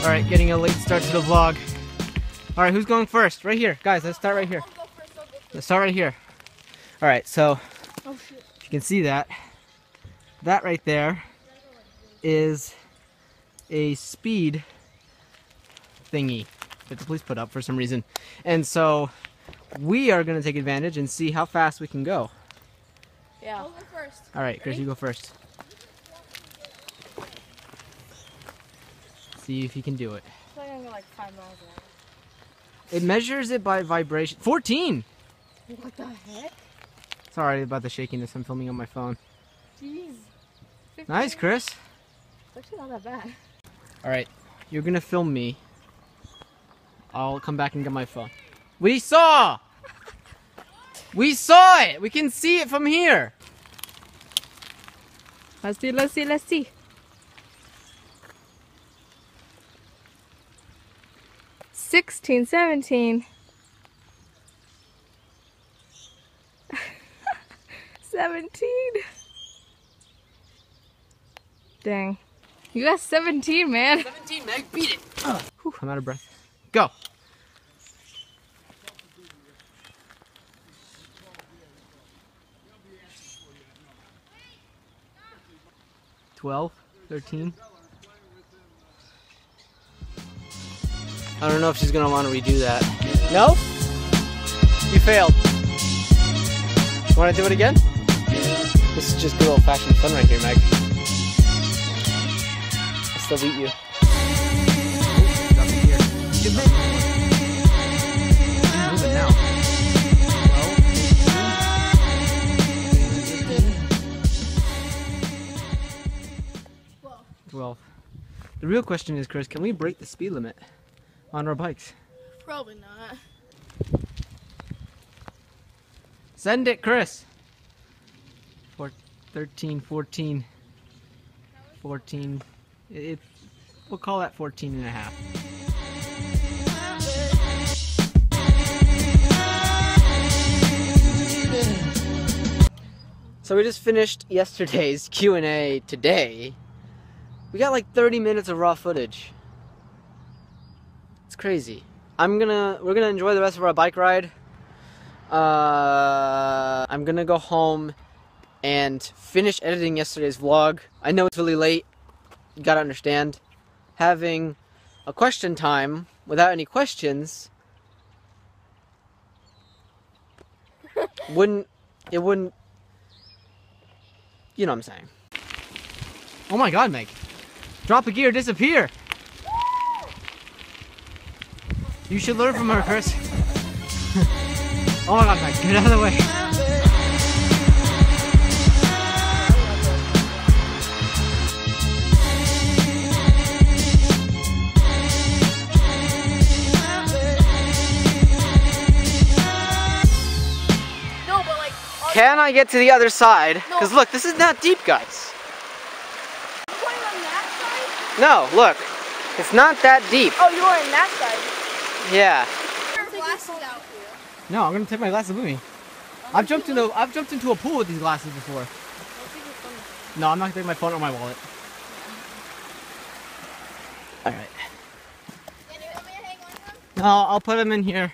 Alright, getting a late start to the vlog. Alright, who's going first? Right here. Guys, let's start right here. Let's start right here. Alright, so Oh shit. you can see that. That right there is a speed thingy that the police put up for some reason. And so we are going to take advantage and see how fast we can go. Yeah. I'll go first. Alright, Chris, you go first. See if you can do it. Like I'm like five miles an hour. It measures it by vibration. 14! What the heck? Sorry about the shakiness. I'm filming on my phone. Jeez. Nice, Chris. It's actually not that bad. Alright, you're gonna film me. I'll come back and get my phone. We saw! We saw it! We can see it from here! Let's see, let's see, let's see. Sixteen, seventeen. 17. Seventeen. Dang. You got 17, man. 17, Meg, beat it! Whew, I'm out of breath. Go! Twelve, thirteen. I don't know if she's gonna want to redo that. No? You failed. Wanna do it again? This is just good old fashioned fun right here, Meg. I still beat you. Moving now. 12. The real question is, Chris, can we break the speed limit on our bikes? Probably not. Send it, Chris. Four, 13, 14, 14. It, it- we'll call that 14 and a half. So we just finished yesterday's Q&A today. We got like 30 minutes of raw footage. Crazy. I'm gonna, we're gonna enjoy the rest of our bike ride. Uh, I'm gonna go home and finish editing yesterday's vlog. I know it's really late. You gotta understand. Having a question time without any questions wouldn't it wouldn't you know what I'm saying. Oh my god, Meg. Drop a gear, disappear. You should learn from her, Chris. oh my god, Meg, get out of the way. No, but like. Can I get to the other side? Because look, this is not deep, guys. you going on that side? No, look. It's not that deep. Oh, you are on that side. Yeah. Your glasses out. No, I'm gonna take my glasses with me. I've jumped into I've jumped into a pool with these glasses before. No, I'm not gonna take my phone or my wallet. All right. No, I'll put them in here.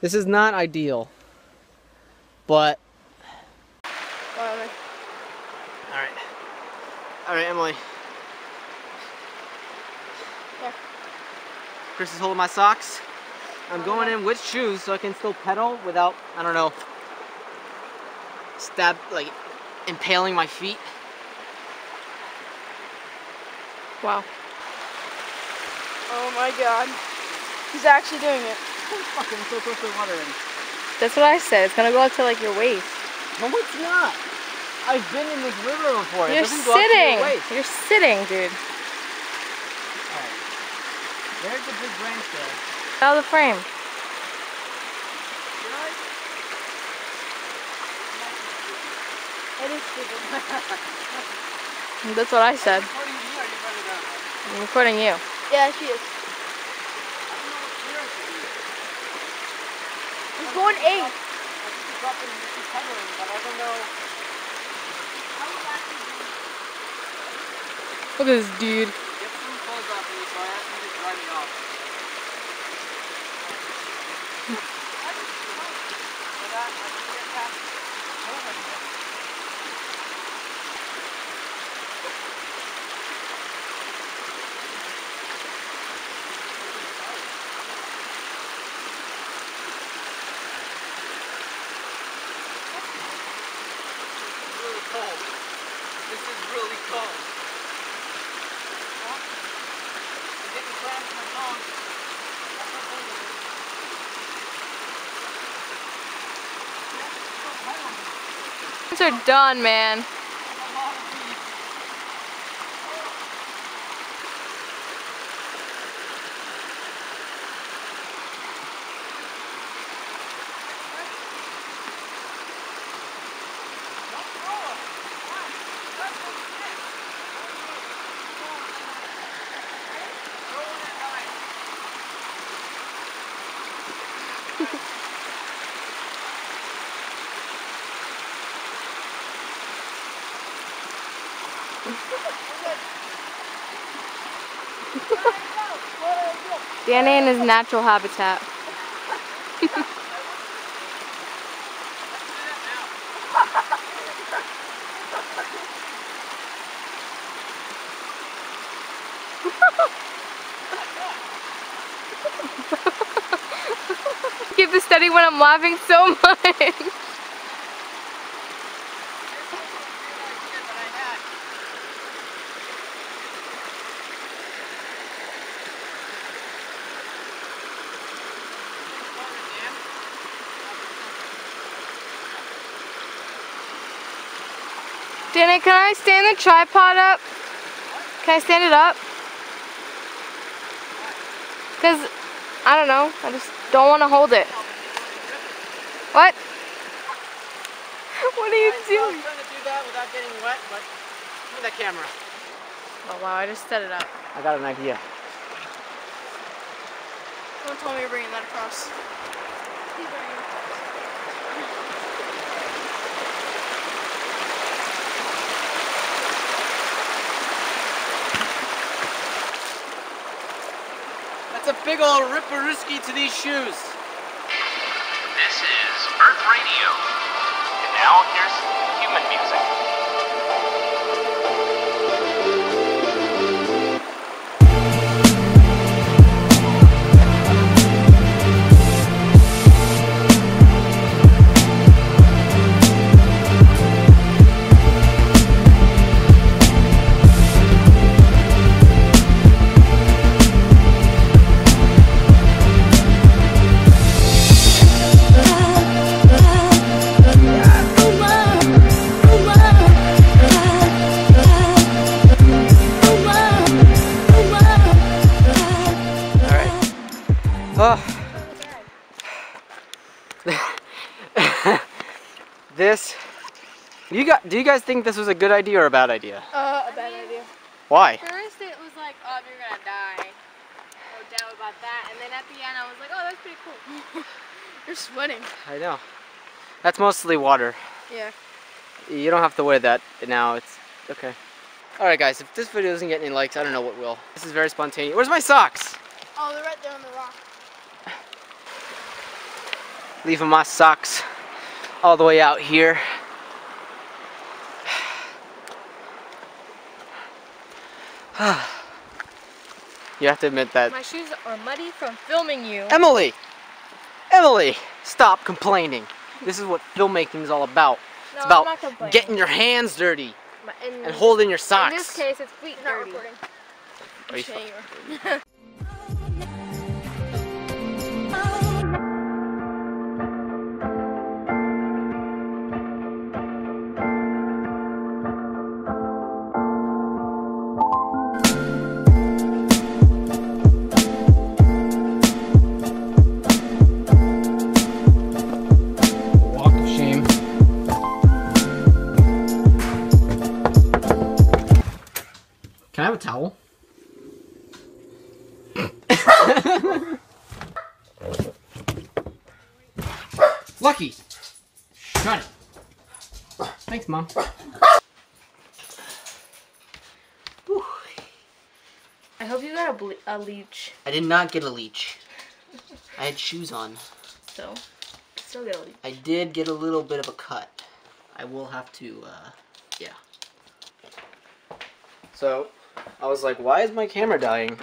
This is not ideal, but all right. All right, Emily. Chris is holding my socks. I'm going in with shoes so I can still pedal without, I don't know, stab, like, impaling my feet. Wow. Oh my god. He's actually doing it. Fucking so close to the water in. That's what I said. It's gonna go up to like your waist. No, it's not. I've been in this river before. You're doesn't go up to sitting. You're sitting, dude. Alright. There's the big branch there. Out of the frame. It is stupid. That's what I said. According to you, are you running down? I'm recording you. yeah, she is. He's going eight. Look at this dude. So I drive me off. really cold. This is really cold. I'm getting cramps in my bones. That's how cold it is. These are done, man. Danny in his natural habitat. Keep the steady when I'm laughing so much. Danny, can I stand the tripod up? Can I stand it up? Because, I don't know, I just don't want to hold it. What? What are you I was doing? trying to do that without getting wet, but give me that camera. Oh wow, I just set it up. I got an idea. Someone told me you're bringing that across. Big old ripperooski to these shoes. This is Earth Radio. And now here's You got? Do you guys think this was a good idea or a bad idea? Uh, a bad idea. Why? First it was like, oh, you're gonna die. No doubt about that. And then at the end I was like, oh, that's pretty cool. You're sweating. I know. That's mostly water. Yeah. You don't have to wear that now. It's okay. All right, guys. If this video doesn't get any likes, I don't know what will. This is very spontaneous. Where's my socks? Oh, they're right there on the rock. Leaving my socks all the way out here. you have to admit that. My shoes are muddy from filming you. Emily! Emily! Stop complaining. This is what filmmaking is all about. No, It's I'm about not complaining. getting your hands dirty My- in, and holding your socks. in this case, it's feet You're not dirty. recording. towel? Lucky! Shut it. Thanks, Mom. I hope you got a, ble- a leech. I did not get a leech. I had shoes on. Still. Still get a leech. I did get a little bit of a cut. I will have to, uh, yeah. So, I was like, why is my camera dying?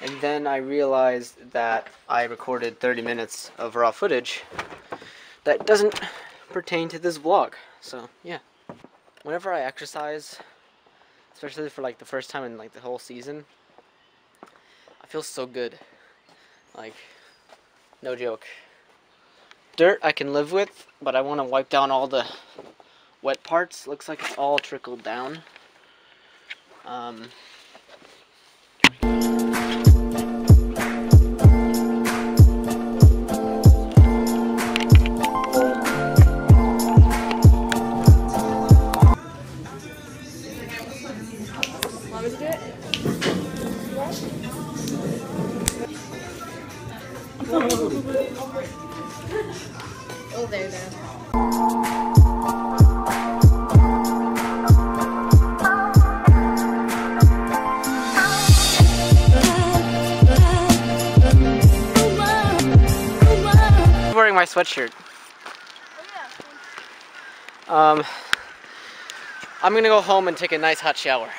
And then I realized that I recorded 30 minutes of raw footage that doesn't pertain to this vlog. So, yeah. Whenever I exercise, especially for like the first time in like the whole season, I feel so good. Like, no joke. Dirt I can live with, but I want to wipe down all the wet parts. Looks like it's all trickled down. Um? Oh, there, there. My sweatshirt. Oh, Um, I'm gonna go home and take a nice hot shower.